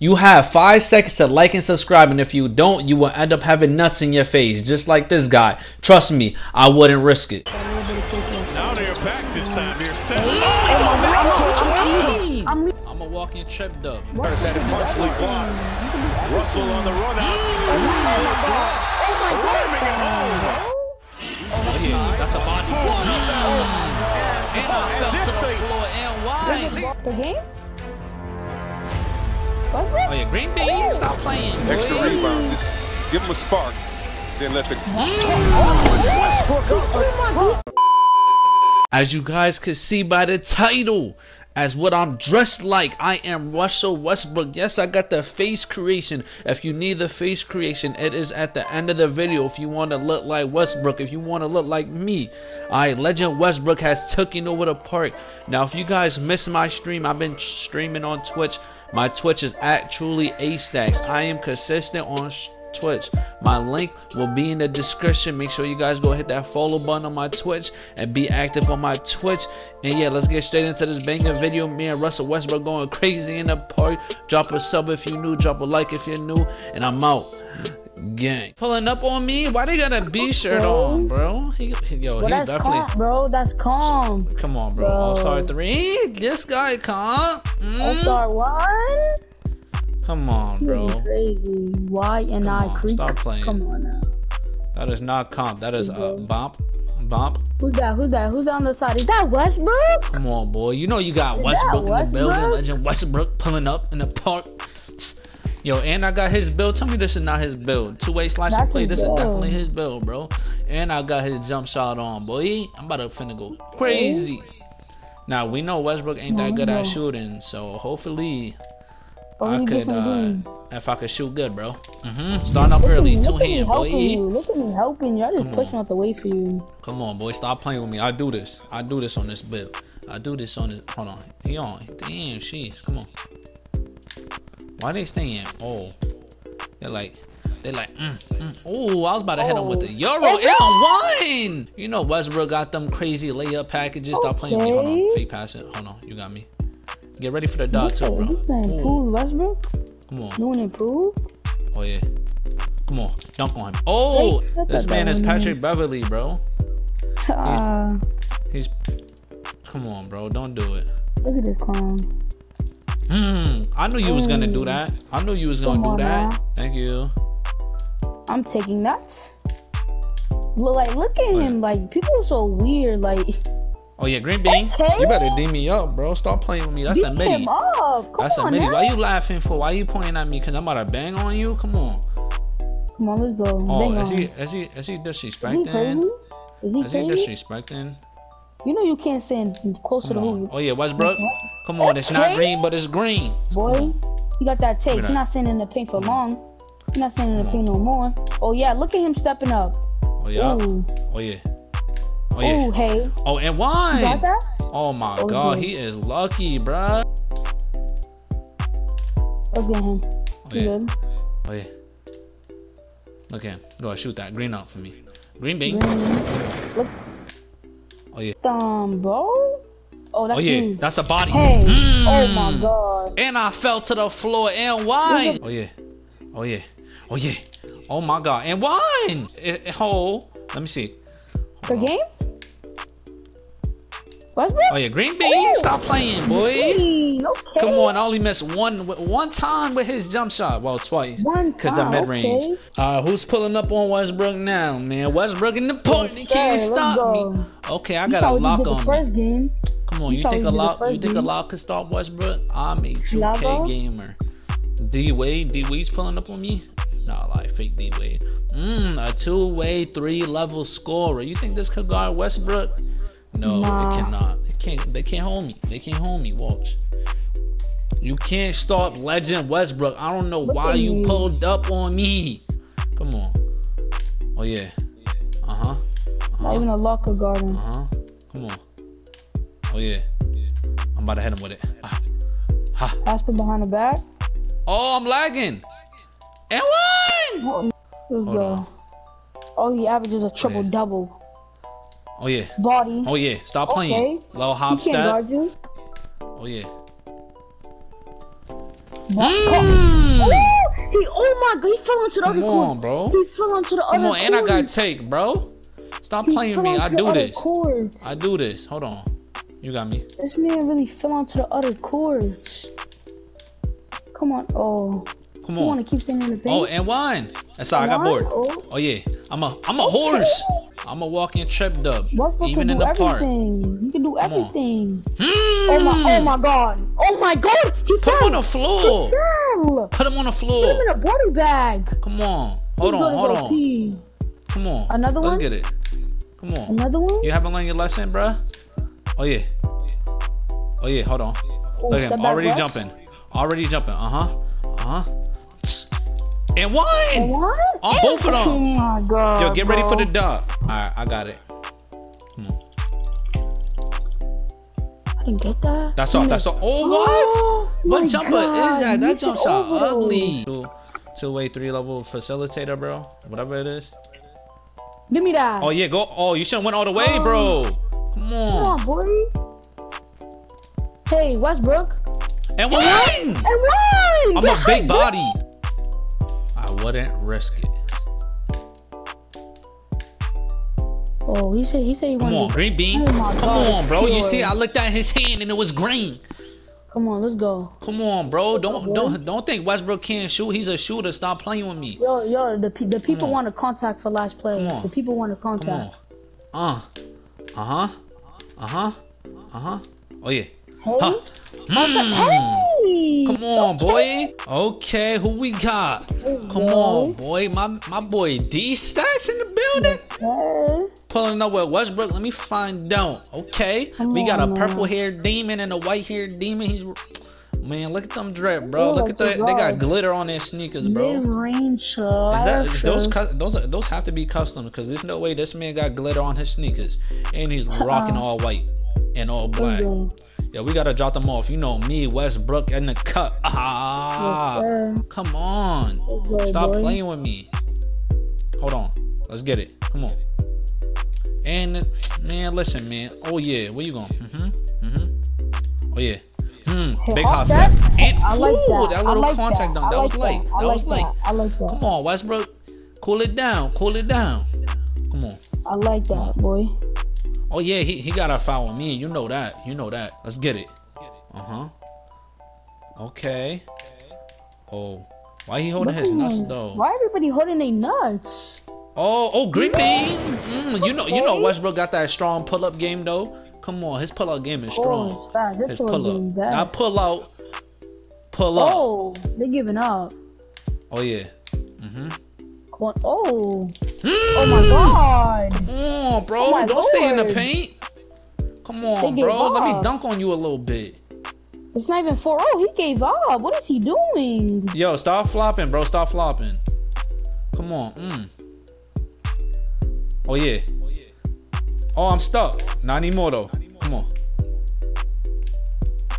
You have five seconds to like and subscribe, and if you don't, you will end up having nuts in your face, just like this guy. Trust me, I wouldn't risk it. Now they're back this time. They're set. Oh, I'm a walking trip dub. First had it partially blocked. Russell on the run out. Ramming it home. Oh, yeah, that's a body. And I As if to the they- floor and why? The game? Westbrook? Oh yeah, Green Bean, stop playing. boy. Extra rebounds. Just give them a spark. Then let the mm. oh, As you guys can see by the title, as what I'm dressed like, I am Russell Westbrook. Yes, I got the face creation. If you need the face creation, it is at the end of the video. If you want to look like Westbrook, if you want to look like me, Alright, Legend Westbrook has taken over the park. Now, if you guys miss my stream, I've been streaming on Twitch. My Twitch is actually AStackz. I am consistent on Twitch. My link will be in the description. Make sure you guys go hit that follow button on my Twitch and be active on my Twitch. And yeah, let's get straight into this banger video. Me and Russell Westbrook going crazy in the park. Drop a sub if you're new, drop a like if you're new, and I'm out. Gang. Pulling up on me? Why they got a B shirt on, bro? He, yo, Well, he that's definitely. calm, bro. That's calm. Come on, bro. Bro. All star three. This guy, calm. Mm. All star one? Come on, bro. crazy. Y and Come I on, creep. stop playing. Come on now. That is not comp. That is uh, Bro. bump. Bump. Who's that? Who's that? Who's on the side? Is that Westbrook? Come on, boy. You know you got Is Westbrook in the building. Westbrook? Legend Westbrook pulling up in the park. Yo, and I got his build. Tell me this is not his build. Two way slice and That's play. his This is definitely his build, bro. And I got his jump shot on, boy. I'm about to finna go crazy. Now we know Westbrook ain't that good at shooting, so hopefully Oh, I could, uh, if I could shoot good, bro. Mm-hmm. Starting up Look early, me, two hand, boy. you. Look at me helping you. I just Come pushing on. out the way for you. Come on, boy. Stop playing with me. I do this. I do this on this build. I do this on this. Hold on. He on. Damn, sheesh. Come on. Why they staying? Oh. They're like, they're like, mm, mm. oh, I was about to hit him with the Euro Oh, and one. You know Westbrook got them crazy layup packages. Stop playing with me. Hold on. Fake pass it. Hold on. You got me. Get ready for the this, too, bro. is this Ooh, improved Westbrook? Come on. New and improved? Oh yeah. Come on. Dunk on him. Oh, Hey, this man is. Patrick Beverley, bro. Uh, He's. Come on, bro. Don't do it. look at this clown. Hmm. I knew you was gonna do that. I knew you was gonna Come do that. now. Thank you. I'm taking that. Look, like, look at Wait. him. Like, people are so weird. Like, Oh yeah, green bean. Okay. You better D me up, bro. Stop playing with me. That's a beat midi. him up. Come That's a midi. now. Why you laughing for? Why you pointing at me? Cause I'm about to bang on you. Come on. Come on, let's go. Oh, Bang is on. he is he is he disrespecting? Is he crazy? Is he Is he crazy? disrespecting? You know you can't stand close to the hoop. Oh yeah, Westbrook. Come on, it's not green, but it's green. Boy, you got that tape. He's not standing in the paint for long. He's not standing in the paint no more. Oh yeah, look at him stepping up. Oh yeah. Ooh, Oh yeah. Oh yeah. ooh, hey, Oh, and you why? got that? Oh my Oh, god, good. he is lucky, bruh. Look at him. Oh yeah. good. Oh yeah. Look at him. Go ahead, shoot that. Green out for me. Green bean. Look, Oh yeah. um, bro. Oh, that's Oh yeah. That's a body. Hey. Mm. Oh my god. And I fell to the floor. And why? Oh yeah. Oh yeah. Oh yeah. Oh my god. And why? It, it, hold. Let me see. The game? Westbrook? Oh yeah. Green bean. Stop playing, boy. Hey, okay. Come on, I only missed one one time with his jump shot. Well, twice. One Cause the mid range. okay. Uh, who's pulling up on Westbrook now, man? Westbrook in the park. Yes, he can't stop me. Okay, I You got a lock the on me. first game. Come on, you you, think a what you did the lock? You first think a lock could stop Westbrook? I'm a 2K Thiago? gamer. D Wade, D Wade's pulling up on me. Nah, like fake D Wade. Mmm, a two-way, three-level scorer. You think this could guard Westbrook? No, Nah. it cannot. Can't. They can't hold me. They can't hold me. Watch. You can't stop Legend Westbrook. I don't know Look why you pulled up on me. Come on. Oh yeah. Uh huh. Not even a locker garden. Uh huh. Come on. Oh yeah. I'm about to hit him with it. Ah. Ha. Pass from behind the back. Oh, I'm lagging. And one. Let's Hold go. on. Oh, he averages a triple double. Oh yeah. Body. Oh yeah. Stop playing. Okay. Low he hop can't step. guard you. Oh yeah. Mm. Oh, he, oh my god, he fell into the Come other on, court. bro. He fell into the Come other on, and I got take, bro. Stop He playing with me. I do this. courts. I do this. Hold on. You got me. This man really fell onto the other courts. Come on. Oh. Come You want on. to keep staying in the paint? Oh, and wine. That's all. I got bored. Oh. Oh yeah. I'm a I'm a horse. I'm a walking trip dub. Westbrook Even in the park. You can do on. everything. Hmm. Oh my, oh my god. Oh my god. He Put fell. him on the floor. He fell. Put him on the floor. Put him in a body bag. Come on. Hold This on. Hold on. OP. Come on. Another one. Let's get it. Come on. Another one? You haven't learned your lesson, bruh? Oh yeah. Oh yeah. Hold on. Oh, Look at him already West. jumping. Already jumping. Uh huh. Uh huh. And one. What? On both of them. Oh my god. Yo, get ready for the dub. Alright, I got it. On. I didn't get that. That's all. That's all. Oh, oh what? my What jumper God, is that? That said jump shot over those. ugly. Two, two way, three level facilitator, bro. Whatever it is. Give me that. Oh yeah, go. Oh, you shouldn't went all the way, bro. Come on. Come on. boy. Hey, Westbrook. And one. And run! I'm Get a big body. Wouldn't risk it. Oh, he said he said he Come wanted on, to. green bean. Oh Come God, on, bro. You see, I looked at his hand and it was green. Come on, let's go. Come on, bro. Don't don't don't think Westbrook can't shoot. He's a shooter. Stop playing with me. Yo, yo, the pe- the people want to contact for last play. Come on. The people want to Come contact. on. Uh. Uh huh. Uh huh. Uh huh. Oh yeah. Hey, Huh. Hmm. hey! Come on, boy. Okay, who we got? Come on, boy. My my boy D Stacks in the building. Yes. Pulling up with Westbrook. Let me find out. Okay. Come we got a on, man. purple haired demon and a white haired demon. He's man, look at them drip, bro. Ooh, look at that. They got glitter on their sneakers, bro. Mid-range Is that is those those those have to be custom because there's no way this man got glitter on his sneakers and he's rocking all white and all black. Yeah, we gotta drop them off. You know me, Westbrook and the cut. Ah, Yes, come on, Let's stop boy. playing with me. Hold on, let's get it. Come on. And man, listen, man. Oh yeah, where you going? Mm-hmm. Mm-hmm. Oh yeah. Hmm. Hey, Big hop that, step. And I like ooh, that. that little like contact that. dunk. That was like late. that. That I was like late. I like that. Come on, Westbrook. Cool it down. Cool it down. Come on. I like that, boy. Oh yeah, he, he got a foul with me. You know that. You know that. Let's get it. Uh huh. Okay. Oh, why he holding Look his nuts though? Why everybody holding their nuts? Oh, oh, green bean. Mm, you know, you know Westbrook got that strong pull up game though. Come on, his pull up game is Oh, strong. bad. His pull getting up, bad. not pull out. Pull up. Oh, they're giving up. Oh yeah. Mhm. Come on. Oh. Oh my God. Come on, bro. Oh Don't stay in the paint. Come on, bro. Let me dunk on you a little bit. It's not even four. Oh, he gave up. What is he doing? Yo, stop flopping, bro. Stop flopping. Come on. Mm. Oh yeah. Oh, I'm stuck. Not anymore though. Come on.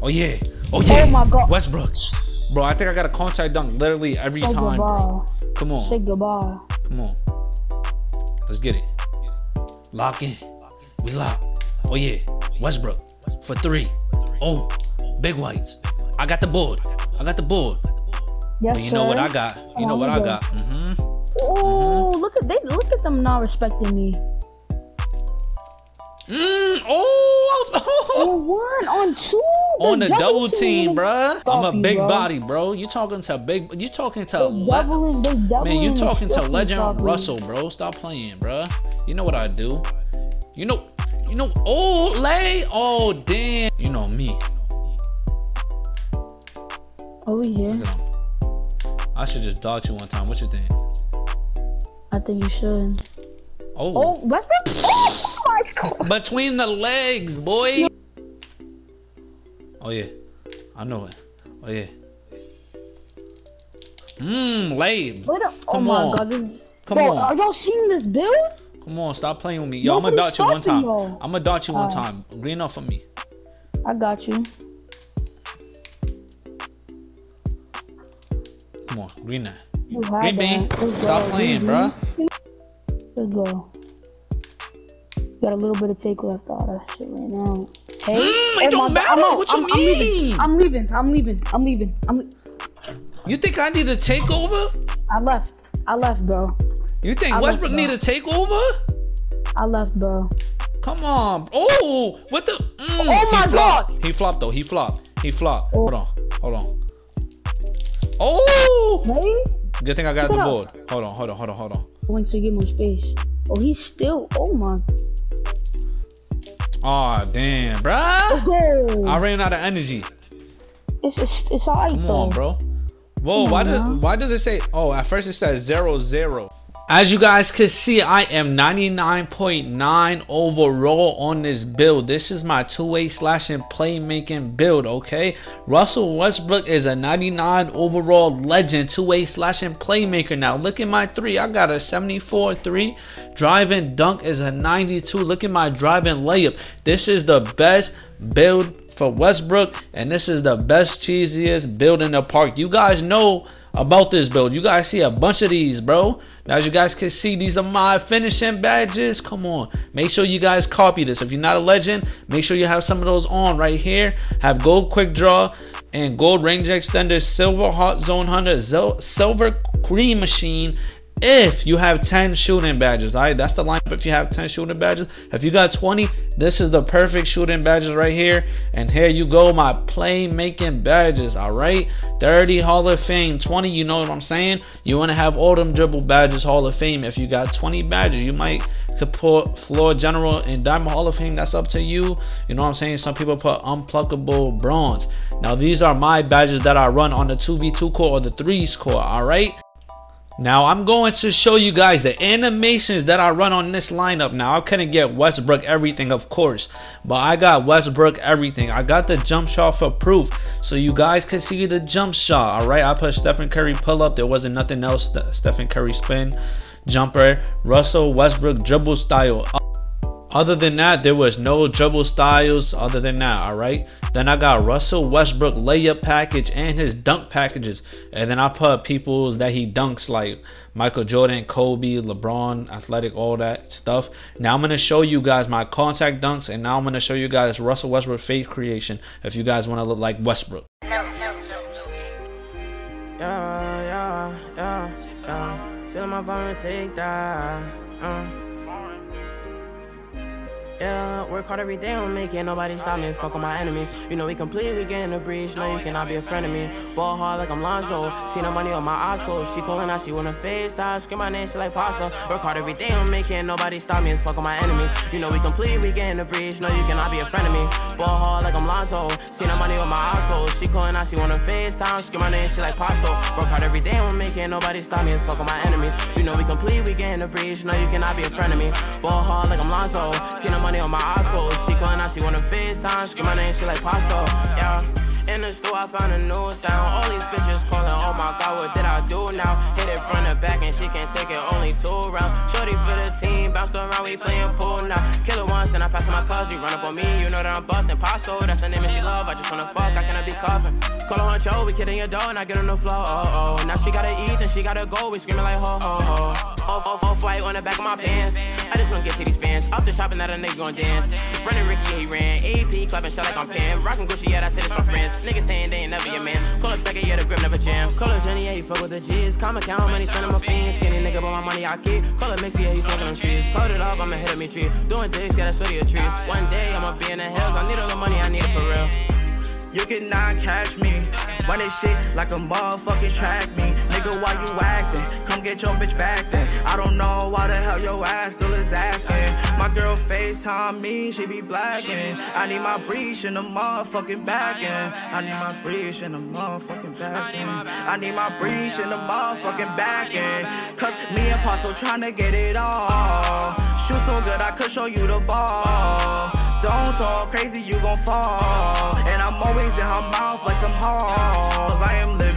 Oh yeah. Oh yeah. Oh my God. Westbrook. Bro, I think I got a contact dunk literally every Say time, bro. Come on. Say goodbye. Come on. Let's get it. Lock in. We lock. Oh yeah. Westbrook for three. Oh, big whites. I got the board. I got the board. Yes, But you sir. know what I got? You know what I got? Mm-hmm. Oh, look at they look at them not respecting me. Mm, oh, On one, on two. on the they're double team, bruh. I'm Stop a you, big bro. body, bro. You talking to a big? You talking to doubling, doubling. man? You talking to legend. Russell, bro? Stop playing, bruh. You know what I do? You know, you know. Oh, lay. Oh, damn. You know me. Are we here? Look at him. I should just dodge you one time. What you think? I think you should. Oh, Oh, Westbrook. Oh. between the legs, boy. Oh yeah, I know it. Oh yeah. Mmm, at- oh Come my on. God. This, Come bro, on. are y'all seeing this build? Come on, stop playing with me. Yo, I'm gonna dot you one time. I'm gonna dot you one time. Green off of me. I got you. Come on, green had Green bean. Stop playing, bro. Let's go. Got a little bit of take left out of that shit right now. Hey, Mm, it don't matter. I'm out. What you I'm, I'm leaving. I'm leaving. I'm leaving. I'm leaving. I'm. You think I need a takeover? I left. I left, bro. You think I left, Westbrook need a takeover? I left, bro. Come on. Oh, what the? Mm, Oh my he flopped. God. He flopped though. He flopped. He flopped. Oh. Hold on. Hold on. Oh! Hey, Good thing I got the board. Hold on. Hold on. Hold on. Hold on. once to get more space. Oh, he's still. Oh my. Aw, damn, bruh. Let's. I ran out of energy. It's just, it's alright Come though. on, bro. Whoa, why does why does it say? Oh, at first it says zero zero. As you guys can see, I am 99.9 overall on this build. This is my two-way slashing playmaking build, okay? Russell Westbrook is a 99 overall legend, two-way slashing playmaker. Now, look at my three. I got a 74 3. Driving dunk is a 92. Look at my driving layup. This is the best build for Westbrook, and this is the best, cheesiest build in the park. You guys know about this build. You guys see a bunch of these, bro. Now, as you guys can see, these are my finishing badges. Come on. Make sure you guys copy this. If you're not a legend, make sure you have some of those on right here. Have gold quick draw and gold range extender, silver hot zone hunter, silver Green Machine, if you have 10 shooting badges all right that's the lineup. If you have 10 shooting badges if you got 20 this is the perfect shooting badges right here. And here you go my playmaking badges all right? 30 hall of fame 20 you know what i'm saying? You want to have all them dribble badges hall of fame. If you got 20 badges you might could put floor general and diamond hall of fame that's up to you. You know what i'm saying? Some people put unpluckable bronze. Now these are my badges that i run on the 2v2 core or the 3s core all right now I'm going to show you guys the animations that I run on this lineup. Now I couldn't get Westbrook everything, of course, but I got Westbrook everything. I got the jump shot for proof, so you guys can see the jump shot. All right, I put Stephen Curry pull up. There wasn't nothing else. Stephen Curry spin, jumper, Russell Westbrook dribble style. Other than that, there was no dribble styles other than that, alright? Then I got Russell Westbrook layup package and his dunk packages. And then I put people's that he dunks like Michael Jordan, Kobe, LeBron, athletic, all that stuff. Now I'm going to show you guys my contact dunks and now I'm going to show you guys Russell Westbrook face creation if you guys want to look like Westbrook. Yeah, yeah, yeah, yeah. Feeling my. Yeah, work hard every day on making nobody stop me. Fuck on my enemies. You know we complete, we get in the breach. No, you cannot be a friend of me. Ball hard like I'm Lonzo. See no money on my eyes closed. She calling out, she wanna FaceTime. Scream my name, she like pasta. Work hard every day on making nobody stop me. Fuck on my enemies. You know we complete, we get in the breach. No, you cannot be a friend of me. Ball hard like I'm Lonzo. See no money on my eyes closed. She calling out, she wanna FaceTime. Scream my name, she like pasta. Work hard every day on making nobody stop me. Fuck on my enemies. You know we complete, we get in the breach. No, you cannot be a friend of me. Ball hard like I'm Lonzo. See no money on my closed. She calling out, she wanna FaceTime. Scream my name, she like pasta. Yeah. In the store, I found a new sound. All these bitches calling, oh my god, what did I do now? Hit it from the back, and she can't take it, only two rounds. Shorty for the team, bounced around, we playing pool now. Kill her once, and I pass my cuz. You run up on me, you know that I'm busting. Paso, that's the name, and she love. I just wanna fuck, I cannot be coughing. Call her on Joe, we kidding your door, and I get on the floor. Oh, oh. Now she gotta eat, and she gotta go, we screaming like ho, ho, ho. Off, off, off white on the back of my pants. I just wanna get to these fans. Off the shopping, that a nigga gon' dance. Running Ricky, yeah, he ran. AP, clapping shot like I'm Pam. Rockin' Gucci, yeah, I said it's my friends. Niggas saying they ain't never your man. Call up second, yeah, the grip never jam. Call up Johnny, yeah, he fuck with the G's. Calm account, money, send him a fiend. Skinny nigga, but my money I keep. Call up Mixie, yeah, he smoking them trees. Code it off, I'ma hit up me tree. Doing dicks, yeah, that's shorty a trees. One day, I'ma be in the hills. I need all the money, I need it for real. You cannot catch me. Run this shit like a motherfucking track me. Nigga, why you acting? Come get your bitch back then. I don't know why the hell your ass still is asking. My girl FaceTime me, she be blacking. I need my breach in the motherfucking back end. I need my breach in the motherfucking back end. I need my breach in the motherfucking back end. Cause me and Paso tryna get it all. Shoot so good, I could show you the ball. Don't talk crazy, you gon' fall. And I'm always in her mouth like some halls. I am living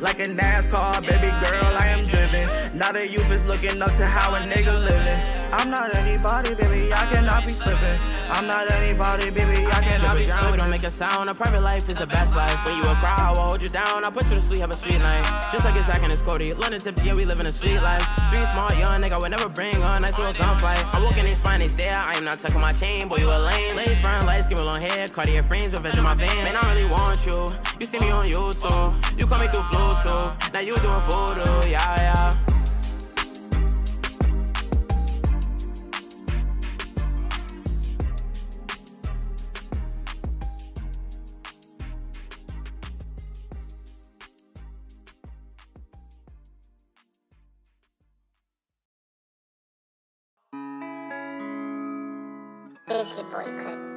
like a NASCAR, baby girl, I am driven. Now the youth is looking up to how a nigga living. I'm not anybody, baby, I cannot be slipping. I'm not anybody, baby, I cannot be slipping. We don't make a sound. A private life is the best life. When you a cry, I will hold you down. I'll put you to sleep, have a sweet night. Just like it's Zack and his Cody. London tipped, yeah, we living a sweet life. Street smart, young nigga, would never bring on. I to a gunfight. I walk in they spine, they stare. I am not tucking my chain, boy, you a lame. Ladies front lights, give me long hair. Cartier frames, revenge in my van. Man, I really want you. You see me on YouTube. You call me through Bluetooth, now you doing voodoo, yeah, yeah. Biscuit Boy Click.